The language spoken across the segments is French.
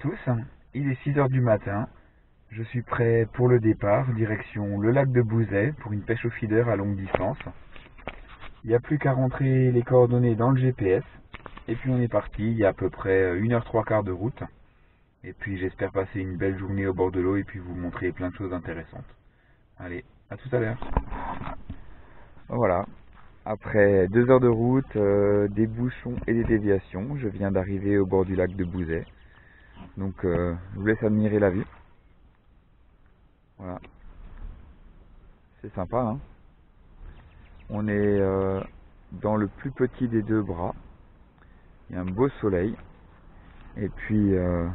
tous, il est 6 heures du matin. Je suis prêt pour le départ, direction le lac de Bouzet pour une pêche au feeder à longue distance. Il n'y a plus qu'à rentrer les coordonnées dans le GPS. Et puis on est parti, il y a à peu près 1 heure 3 quarts de route. Et puis j'espère passer une belle journée au bord de l'eau et puis vous montrer plein de choses intéressantes. Allez, à tout à l'heure. Voilà, après deux heures de route, euh, des bouchons et des déviations, je viens d'arriver au bord du lac de Bouzet. Donc euh, je vous laisse admirer la vue. Voilà. C'est sympa, hein On est euh, dans le plus petit des deux bras. Il y a un beau soleil. Et puis, euh,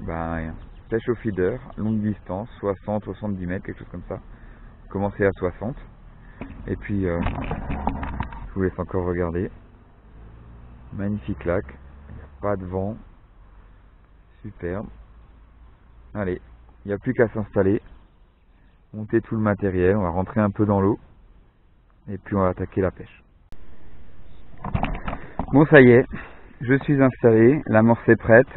ben, pêche au feeder, longue distance, 60, 70 mètres, quelque chose comme ça. Commencer à 60. Et puis, je vous laisse encore regarder. Magnifique lac. Pas de vent. Superbe. Allez, il n'y a plus qu'à s'installer. Monter tout le matériel, on va rentrer un peu dans l'eau. Et puis on va attaquer la pêche. Bon ça y est, je suis installé, l'amorce est prête.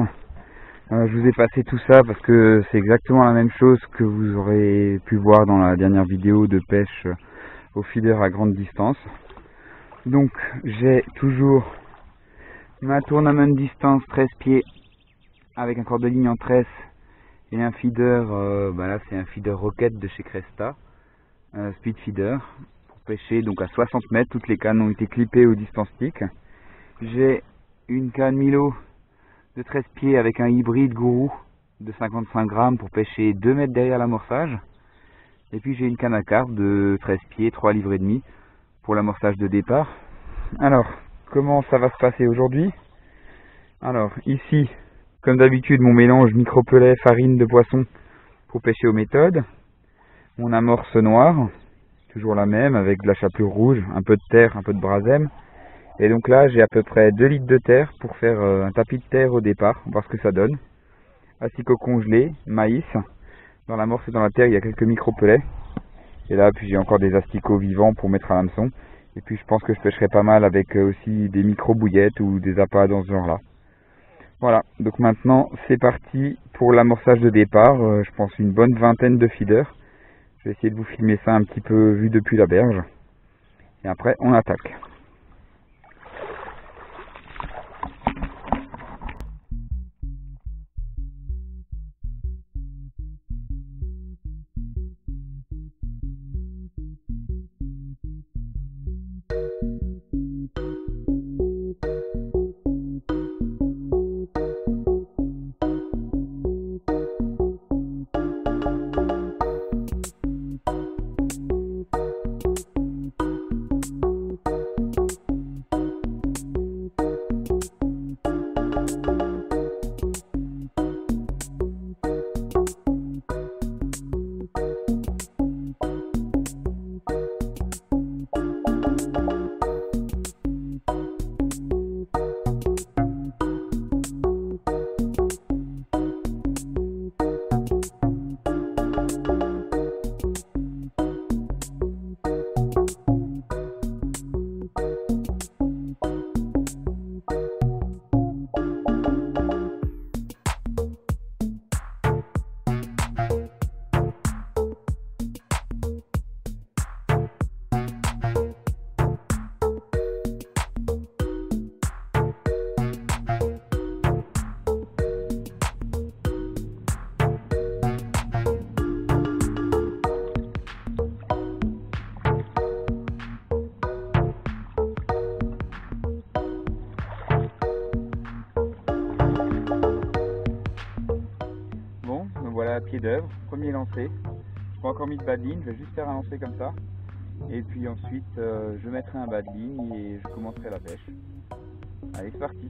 Euh, je vous ai passé tout ça parce que c'est exactement la même chose que vous aurez pu voir dans la dernière vidéo de pêche au feeder à grande distance. Donc j'ai toujours ma tournament distance 13 pieds avec un corps de ligne en tresse et un feeder, euh, bah là c'est un feeder rocket de chez Cresta, un speed feeder pour pêcher donc à 60 mètres, toutes les cannes ont été clippées au distance stick. J'ai une canne Milo de 13 pieds avec un hybride gourou de 55 grammes pour pêcher 2 mètres derrière l'amorçage. Et puis j'ai une canne à carpe de 13 pieds, 3 livres et demi pour l'amorçage de départ. Alors, comment ça va se passer aujourd'hui? Alors, ici, comme d'habitude, mon mélange micro-pellet, farine de poisson pour pêcher aux méthodes. Mon amorce noire, toujours la même, avec de la chapelure rouge, un peu de terre, un peu de brasem. Et donc là, j'ai à peu près 2 litres de terre pour faire euh, un tapis de terre au départ, voir ce que ça donne. Asticots congelés, maïs. Dans l'amorce et dans la terre, il y a quelques micro-pelets. Et là, puis j'ai encore des asticots vivants pour mettre à l'hameçon. Et puis je pense que je pêcherai pas mal avec euh, aussi des micro-bouillettes ou des appâts dans ce genre-là. Voilà, donc maintenant c'est parti pour l'amorçage de départ. Euh, je pense une bonne vingtaine de feeders. Je vais essayer de vous filmer ça un petit peu vu depuis la berge. Et après on attaque. D'œuvre, premier lancé. Je pas encore mis de bas de ligne, je vais juste faire un lancer comme ça. Et puis ensuite, euh, je mettrai un bas de ligne et je commencerai la pêche. Allez, c'est parti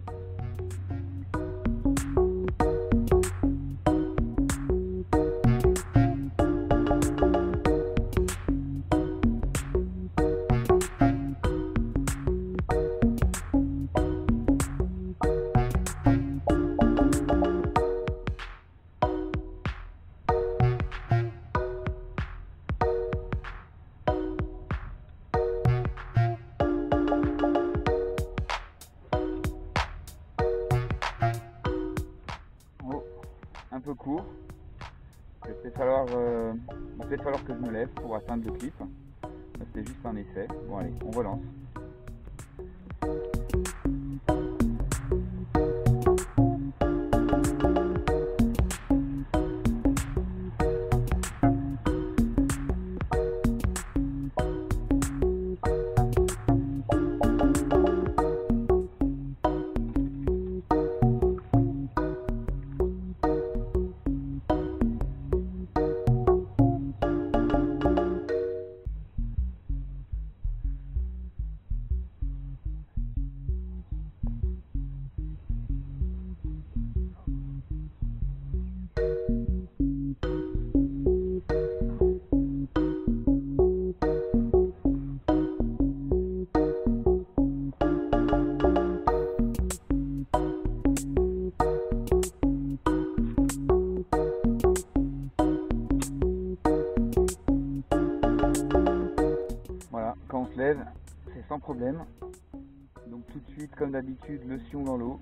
suite, comme d'habitude, le sion dans l'eau.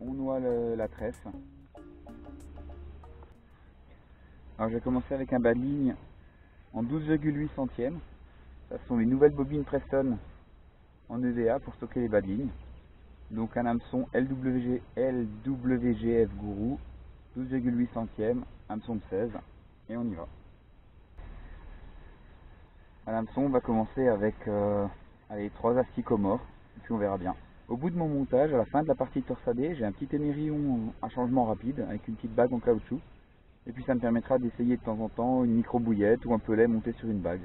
On noie la tresse. Alors je vais commencer avec un bas de ligne en 12,8 centièmes. Ce sont les nouvelles bobines Preston en EVA pour stocker les bas de. Donc un hameçon LWG, LWGF Guru, 12,8 centièmes, hameçon de 16, et on y va. À l'hameçon, on va commencer avec euh, allez, trois astis comores, puis on verra bien. Au bout de mon montage, à la fin de la partie torsadée, j'ai un petit émérillon à changement rapide avec une petite bague en caoutchouc. Et puis ça me permettra d'essayer de temps en temps une micro bouillette ou un pelet monté sur une bague.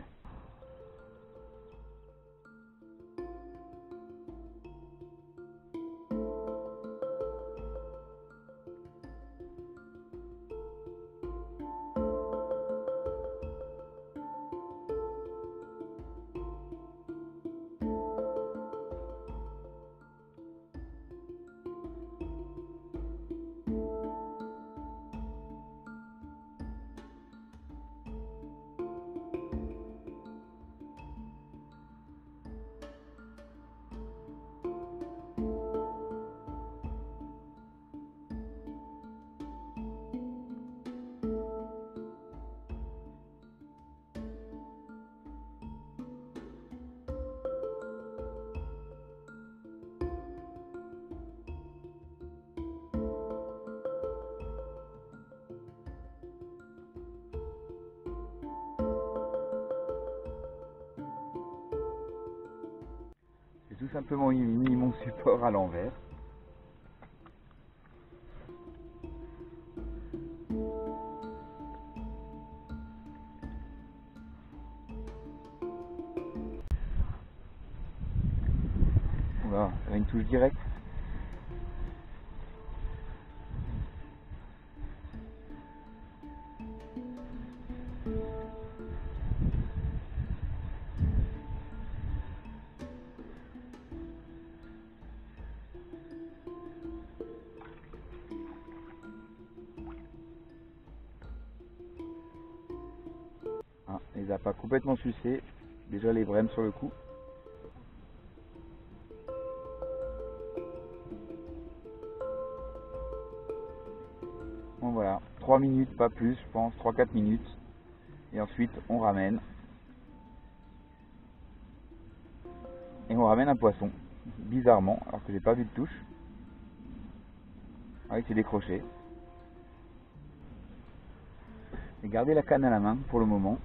Tout simplement mis mon support à l'envers. Voilà, une touche directe. Il n'a pas complètement sucé. Déjà les brèmes sur le coup. Bon voilà, 3 minutes, pas plus, je pense, 3-4 minutes. Et ensuite on ramène. Et on ramène un poisson, bizarrement, alors que j'ai pas vu de touche. Avec ses décrochés. Et gardez la canne à la main pour le moment.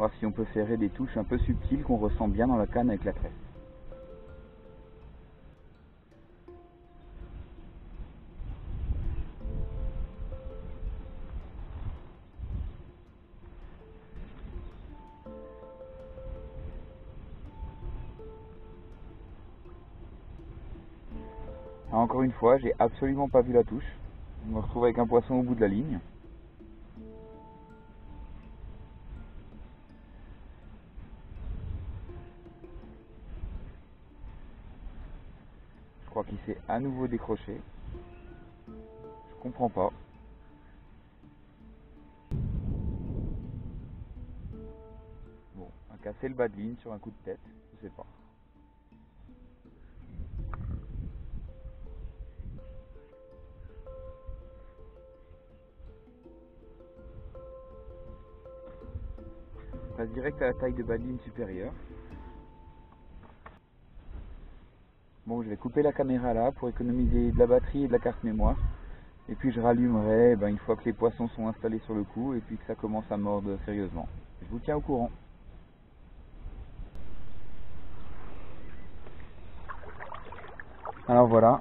Voir si on peut ferrer des touches un peu subtiles qu'on ressent bien dans la canne avec la tresse. encore une fois, j'ai absolument pas vu la touche. Je me retrouve avec un poisson au bout de la ligne. crois qu'il s'est à nouveau décroché. Je comprends pas. Bon, a cassé le bas de ligne sur un coup de tête, je sais pas. On passe direct à la taille de bas de ligne supérieure. Bon, je vais couper la caméra là pour économiser de la batterie et de la carte mémoire. Et puis je rallumerai ben, une fois que les poissons sont installés sur le coup et puis que ça commence à mordre sérieusement. Je vous tiens au courant. Alors voilà.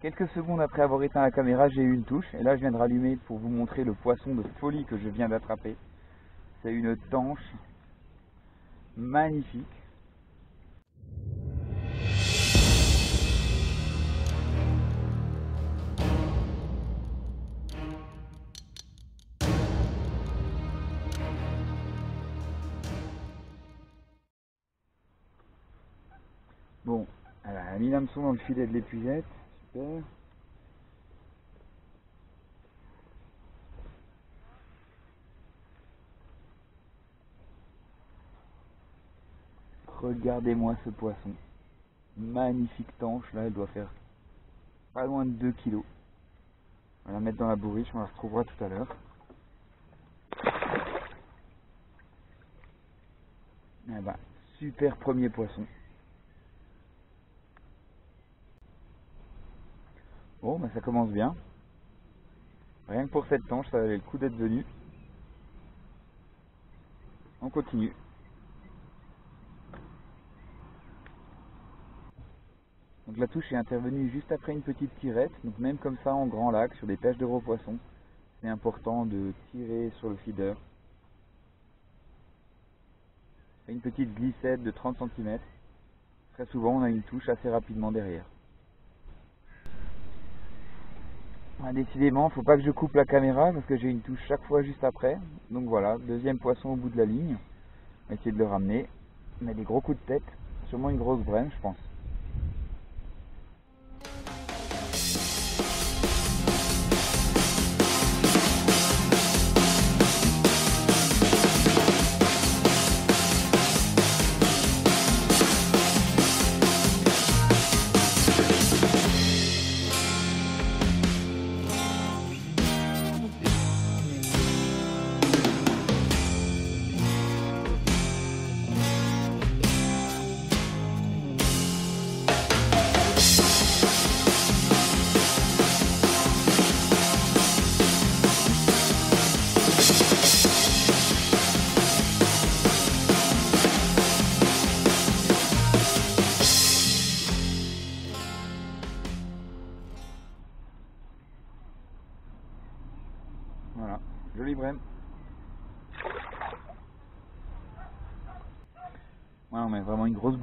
Quelques secondes après avoir éteint la caméra, j'ai eu une touche. Et là, je viens de rallumer pour vous montrer le poisson de folie que je viens d'attraper. C'est une tanche magnifique. Bon, elle a mis l'hameçon dans le filet de l'épuisette, super. Regardez-moi ce poisson. Magnifique tanche, là elle doit faire pas loin de 2 kg. On va la mettre dans la bourriche, on la retrouvera tout à l'heure. Ah bah, super premier poisson. Bon, bah ça commence bien. Rien que pour cette tanche, ça valait le coup d'être venu. On continue. La touche est intervenue juste après une petite tirette, donc même comme ça en grand lac, sur des pêches de gros poissons, c'est important de tirer sur le feeder. Une petite glissette de 30 cm. Très souvent on a une touche assez rapidement derrière. Ah, décidément, faut pas que je coupe la caméra parce que j'ai une touche chaque fois juste après. Donc voilà, deuxième poisson au bout de la ligne. On va essayer de le ramener. On a des gros coups de tête, sûrement une grosse brème je pense.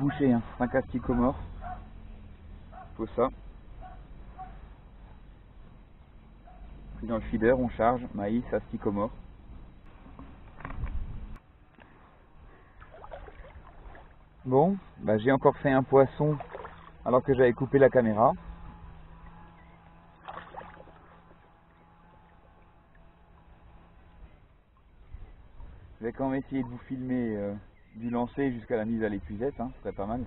Bouchée, hein. 5 asticots morts. Faut ça. Puis dans le feeder, on charge maïs, asticot mort. Bon, bah j'ai encore fait un poisson alors que j'avais coupé la caméra. Je vais quand même essayer de vous filmer euh, du lancer jusqu'à la mise à l'épuisette, hein, ce serait pas mal.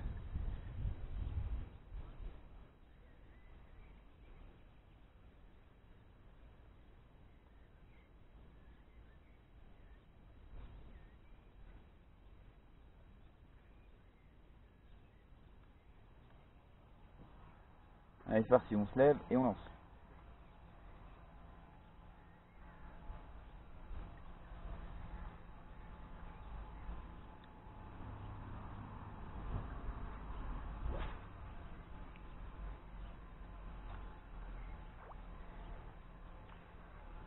Allez, c'est parti, on se lève et on lance.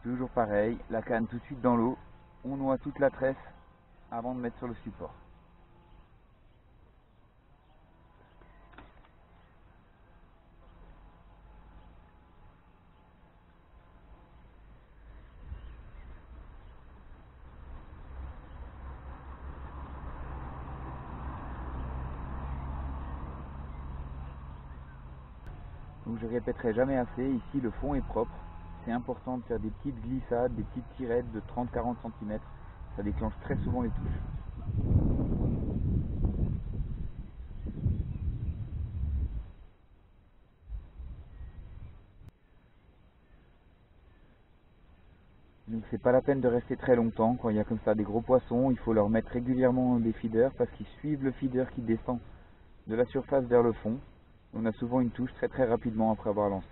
Toujours pareil, la canne tout de suite dans l'eau, on noie toute la tresse avant de mettre sur le support. Donc je répéterai jamais assez, ici le fond est propre, c'est important de faire des petites glissades, des petites tirettes de 30-40 cm. Ça déclenche très souvent les touches. Donc c'est pas la peine de rester très longtemps. Quand il y a comme ça des gros poissons, il faut leur mettre régulièrement des feeders parce qu'ils suivent le feeder qui descend de la surface vers le fond. On a souvent une touche très très rapidement après avoir lancé.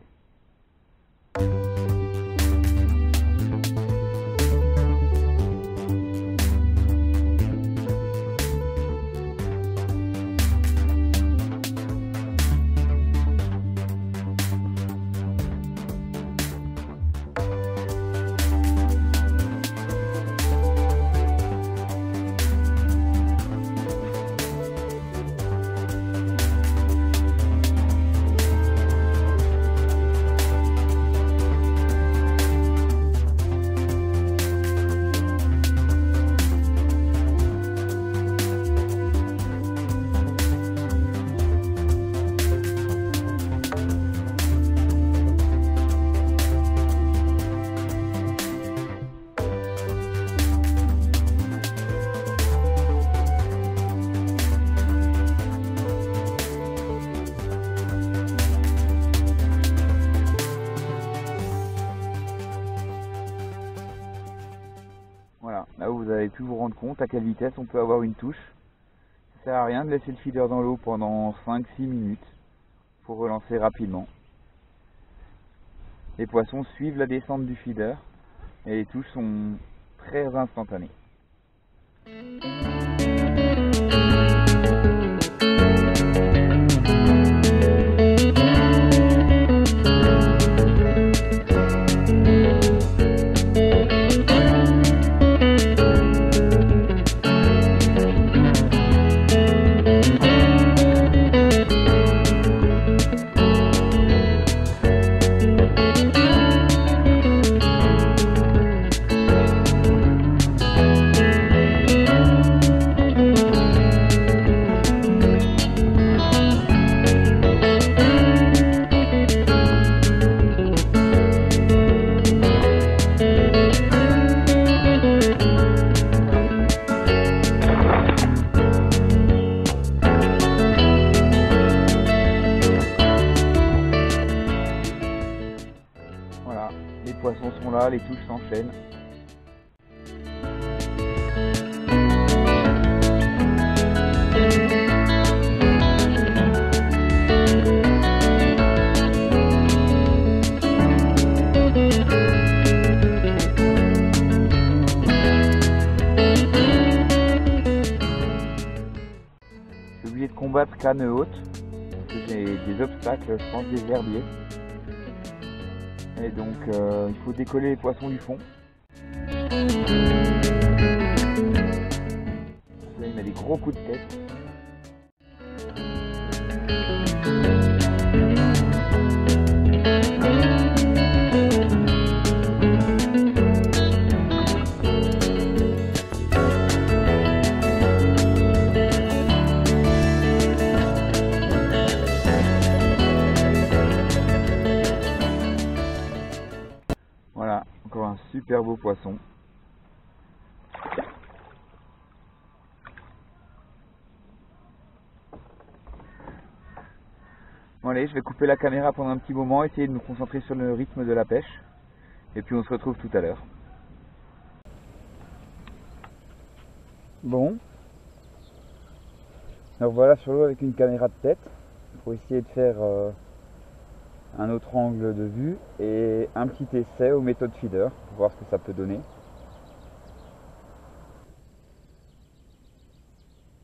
Compte à quelle vitesse on peut avoir une touche. Ça sert à rien de laisser le feeder dans l'eau pendant 5-6 minutes pour relancer rapidement. Les poissons suivent la descente du feeder et les touches sont très instantanées. J'ai oublié de combattre canne haute, j'ai des obstacles, je pense des herbiers. Donc euh, il faut décoller les poissons du fond. Là il met des gros coups de tête. Super beau poisson. Bon allez, je vais couper la caméra pendant un petit moment, essayer de me concentrer sur le rythme de la pêche. Et puis on se retrouve tout à l'heure. Bon. Alors voilà sur l'eau avec une caméra de tête. Pour essayer de faire euh, un autre angle de vue et un petit essai aux méthodes feeder pour voir ce que ça peut donner.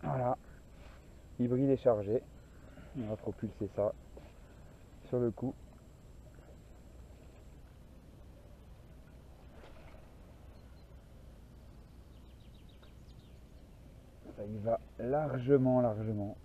Voilà, hybride est chargé. On va propulser ça sur le coup. Ça y va largement, largement.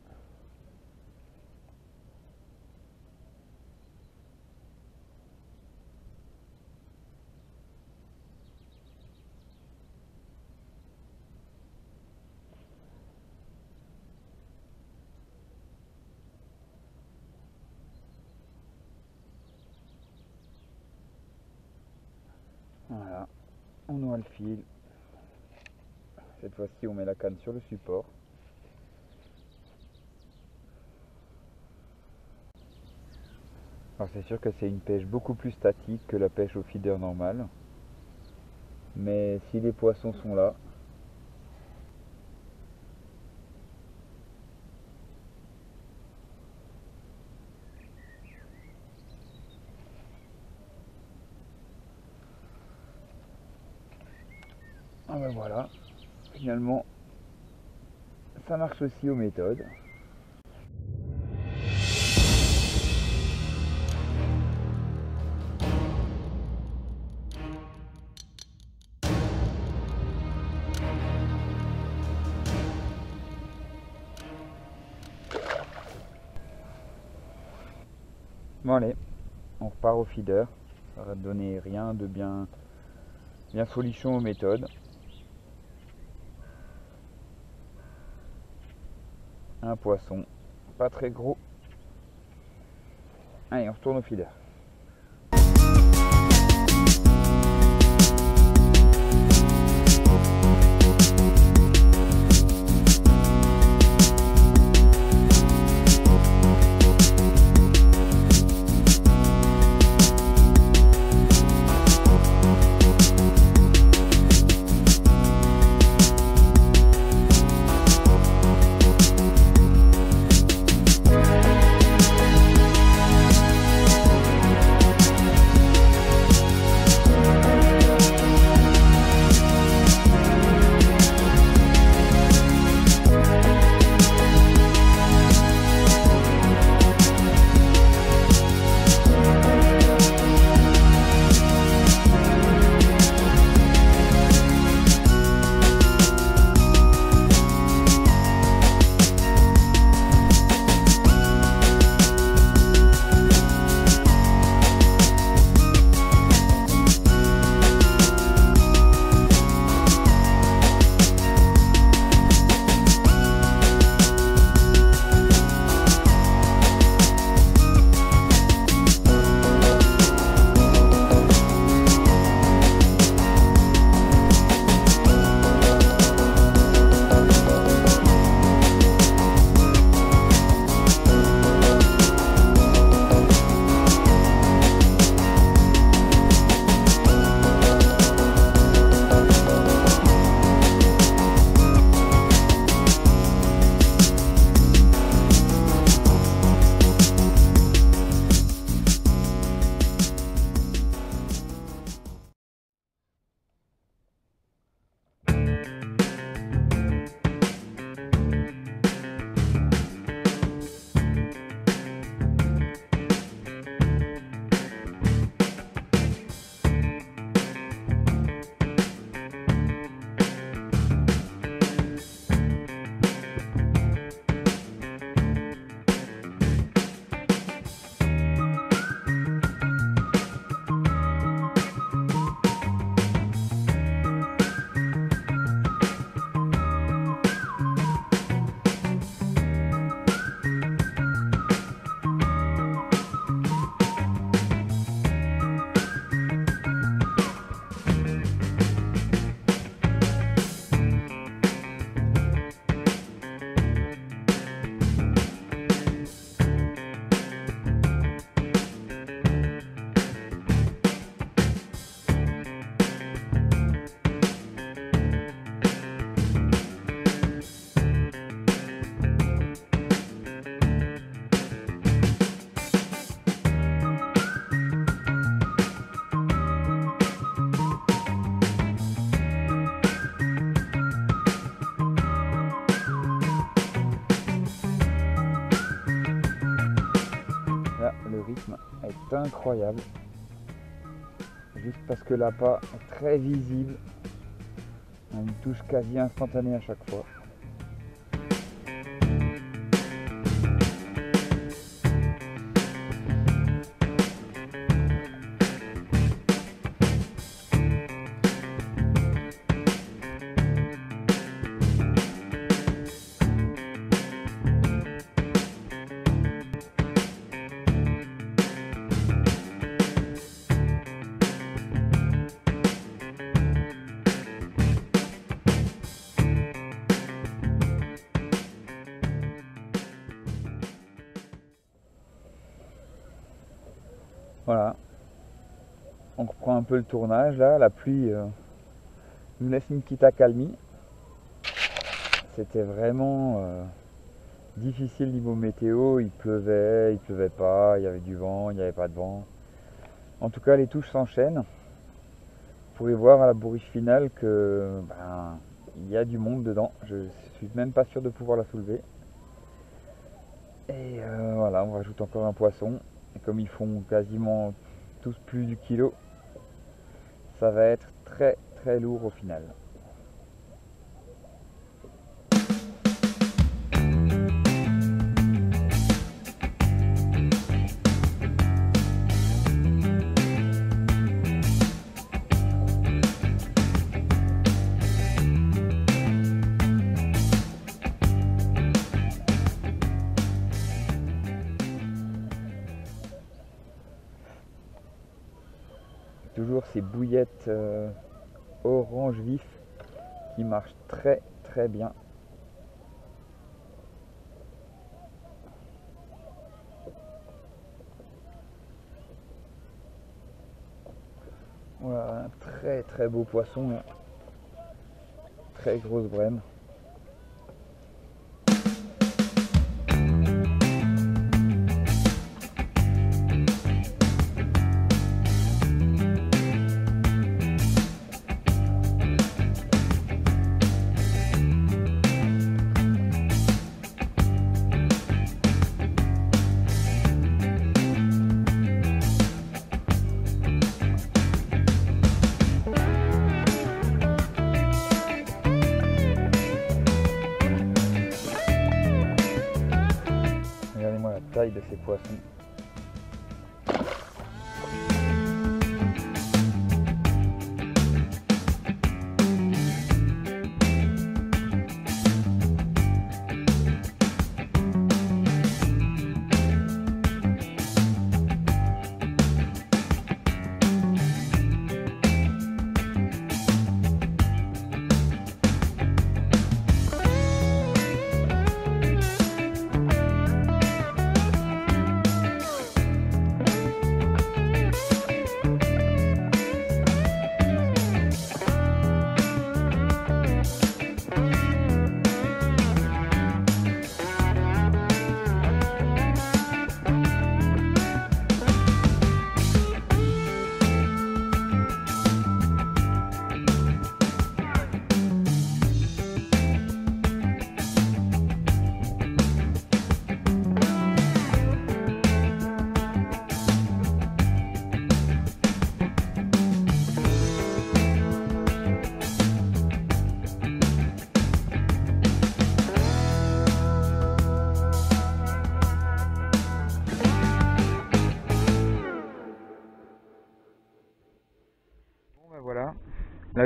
Voilà, on le fil. Cette fois-ci, on met la canne sur le support. Alors c'est sûr que c'est une pêche beaucoup plus statique que la pêche au feeder normal. Mais si les poissons sont là, Ah ben voilà, finalement, ça marche aussi aux méthodes. Bon allez, on repart au feeder. Ça va donner rien de bien, bien folichon aux méthodes. Un poisson, pas très gros. Allez, on retourne au feeder. Incroyable. Juste parce que l'appât est très visible. On une touche quasi instantanée à chaque fois. Un peu le tournage là, la pluie euh, nous laisse une petite accalmie. C'était vraiment euh, difficile niveau météo, il pleuvait, il pleuvait pas, il y avait du vent, il n'y avait pas de vent. En tout cas, les touches s'enchaînent. Vous pourrez voir à la bourriche finale que ben, il y a du monde dedans. Je suis même pas sûr de pouvoir la soulever. Et euh, voilà, on rajoute encore un poisson. Et comme ils font quasiment tous plus du kilo, ça va être très très lourd au final. Bouillettes euh, orange vif qui marchent très très bien. Voilà, un très très beau poisson, très grosse brème. De ces poissons.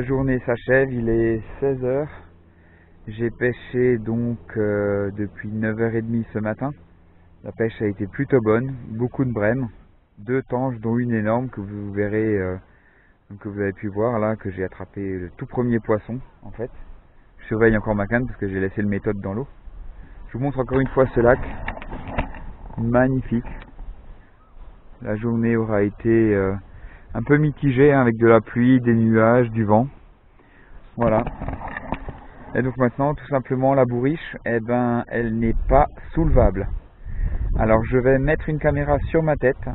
La journée s'achève, il est 16h. J'ai pêché donc euh, depuis 9h30 ce matin. La pêche a été plutôt bonne, beaucoup de brèmes, deux tanges dont une énorme que vous verrez, euh, que vous avez pu voir là, que j'ai attrapé le tout premier poisson en fait. Je surveille encore ma canne parce que j'ai laissé le méthode dans l'eau. Je vous montre encore une fois ce lac, magnifique. La journée aura été euh, un peu mitigé hein, avec de la pluie, des nuages, du vent. Voilà. Et donc maintenant, tout simplement, la bourriche, eh ben, elle n'est pas soulevable. Alors je vais mettre une caméra sur ma tête.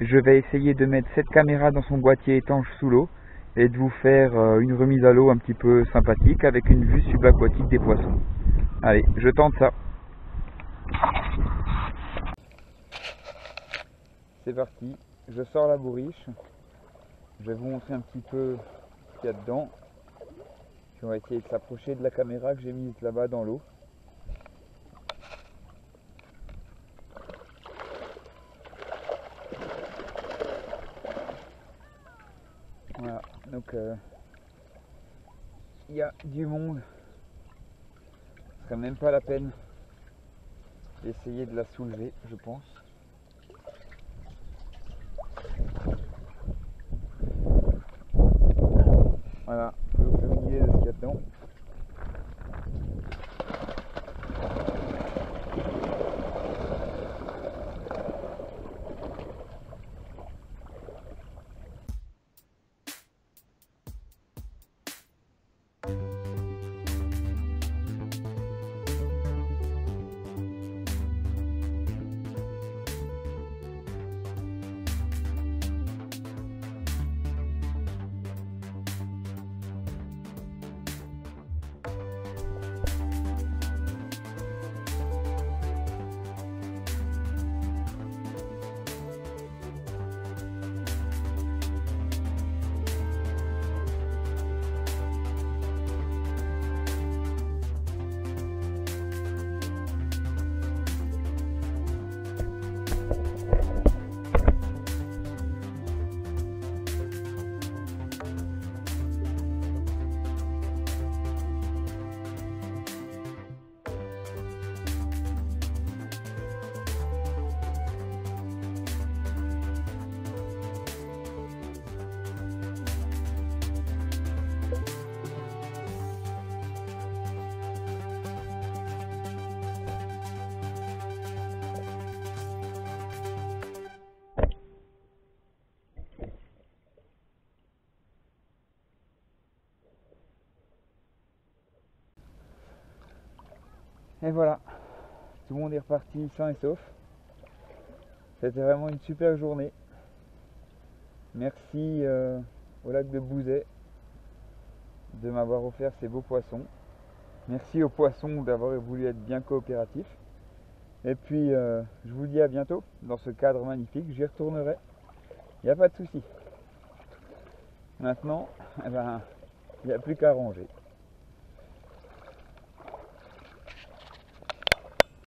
Je vais essayer de mettre cette caméra dans son boîtier étanche sous l'eau et de vous faire euh, une remise à l'eau un petit peu sympathique avec une vue subaquatique des poissons. Allez, je tente ça. C'est parti, je sors la bourriche. Je vais vous montrer un petit peu ce qu'il y a dedans. Puis on va essayer de s'approcher de la caméra que j'ai mise là-bas dans l'eau. Voilà, donc euh, il y a du monde. Ce serait même pas la peine d'essayer de la soulever, je pense. Voilà, Et voilà, tout le monde est reparti sain et sauf. C'était vraiment une super journée. Merci euh, au lac de Bouzet de m'avoir offert ces beaux poissons. Merci aux poissons d'avoir voulu être bien coopératifs. Et puis, euh, je vous dis à bientôt dans ce cadre magnifique. J'y retournerai. Il n'y a pas de souci. Maintenant, eh ben, il n'y a plus qu'à ranger.